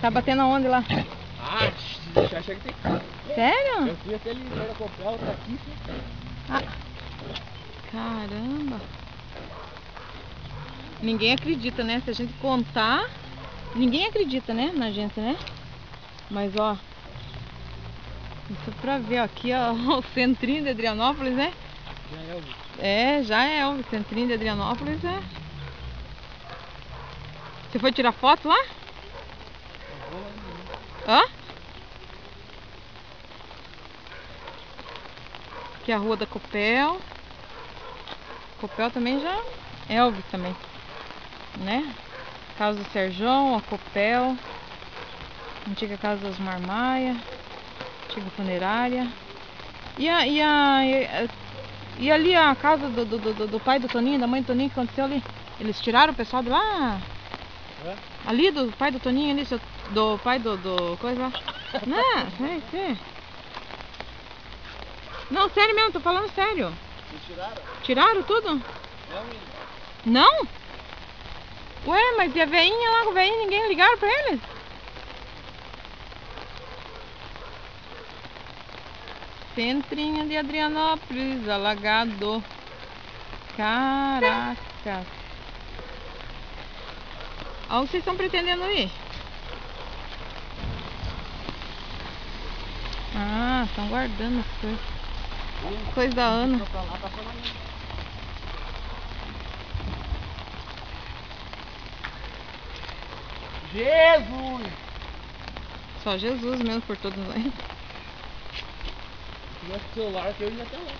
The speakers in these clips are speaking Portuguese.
Tá batendo aonde lá? Ah, se deixar, chega que tem Sério? Eu fui até ali, era comprar outra aqui. Ah. Caramba. Ninguém acredita, né? Se a gente contar, ninguém acredita, né? Na gente, né? Mas ó, isso pra ver ó, aqui, ó, o centrinho de Adrianópolis, né? Já é o É, já é o centrinho de Adrianópolis, né? Você foi tirar foto lá? Hã? Aqui é a rua da Copel. Copel também já. Elvis também. Né? Casa do Serjão, a Copel. Antiga casa dos Marmaia. Antiga funerária. E a. E, a, e, a- e ali a casa do, do, do, do pai do Toninho, da mãe do Toninho, que aconteceu ali? Eles tiraram o pessoal de lá? Hã? Ali do pai do Toninho ali, seu- do pai do, do coisa lá. Não, sei, sei. Não, sério mesmo, tô falando sério. Vocês tiraram? Tiraram tudo? Não, menino. Não? Ué, mas e a veinha lá, o veinho, ninguém ligaram pra eles? Centrinho de Adrianópolis, alagado. Caraca. Aonde vocês estão pretendendo ir? Ah, estão guardando as coisas. Coisa da Ana. Jesus! Só Jesus mesmo por todos nós. Se tivesse celular aqui, eu ia até lá.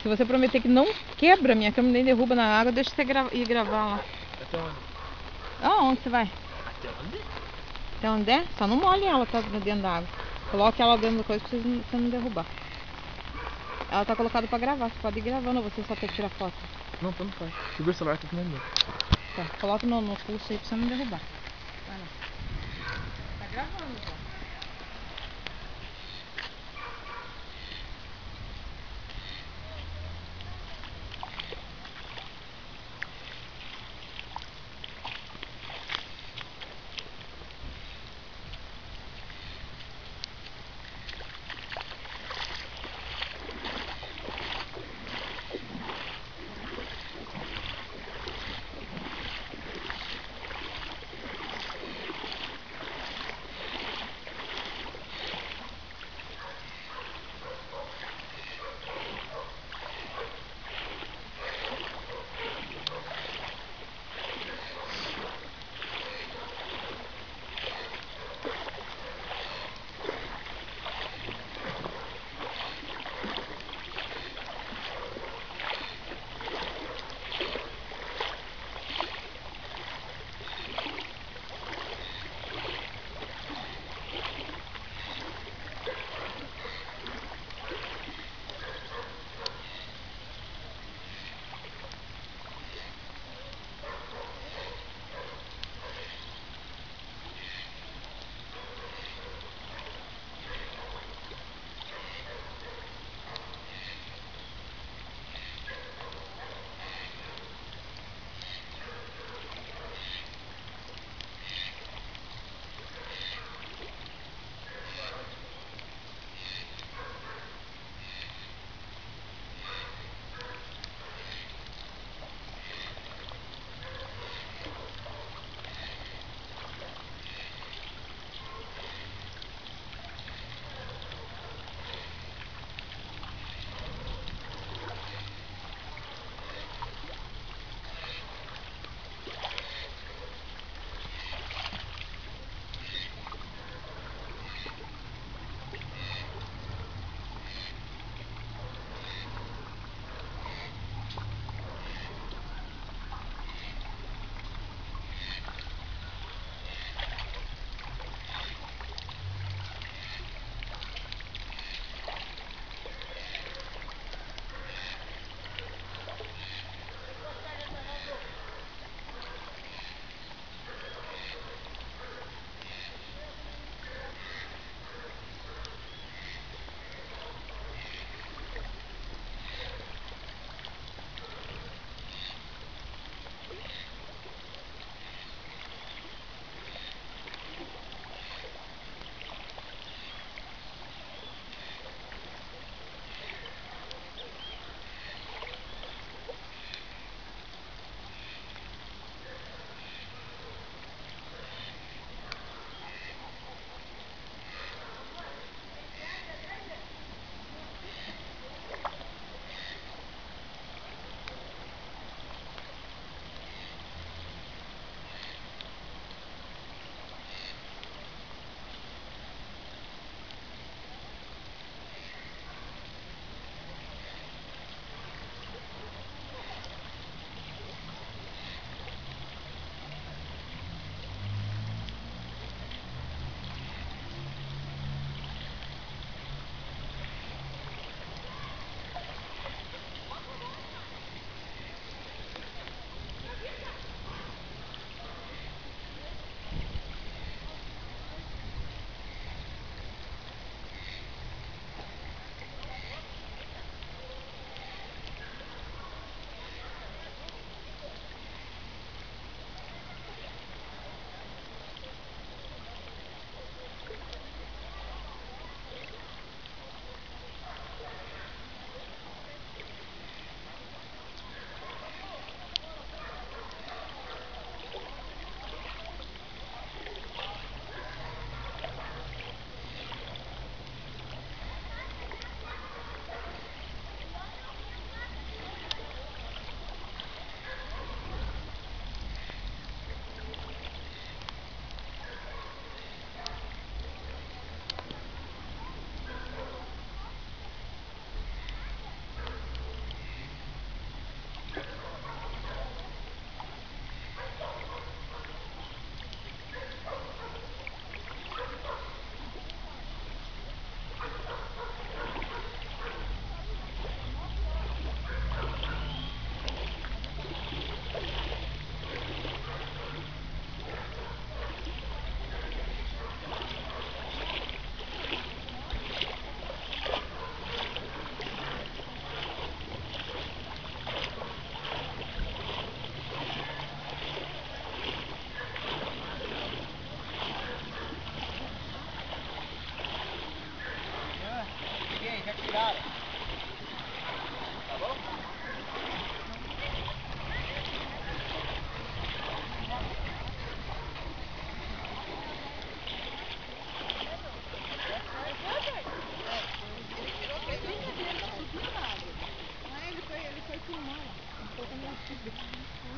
Se você prometer que não quebra minha câmera nem derruba na água, deixa você gra ir gravar lá. Até onde? Aonde você vai? Até onde? Até onde é? Só não molhe ela tá dentro da água. Coloque ela dentro da coisa pra você não, não derrubar. Ela tá colocada pra gravar, você pode ir gravando ou você só tem que tirar foto. Não, tanto faz. Segura o celular, tá filmando. Tá, coloca no, no pulso aí pra você não derrubar. Vai lá. Tá gravando já.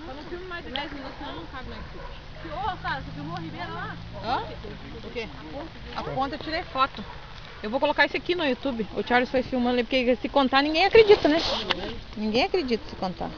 Falou filme mais de 10 minutos, senão não cabe mais aqui. Que ô, Sara, você filmou a Ribeira lá? Hã? O quê? A ponta eu tirei foto. Eu vou colocar isso aqui no YouTube. O Charles foi filmando ali, porque se contar ninguém acredita, né? Ninguém acredita se contar.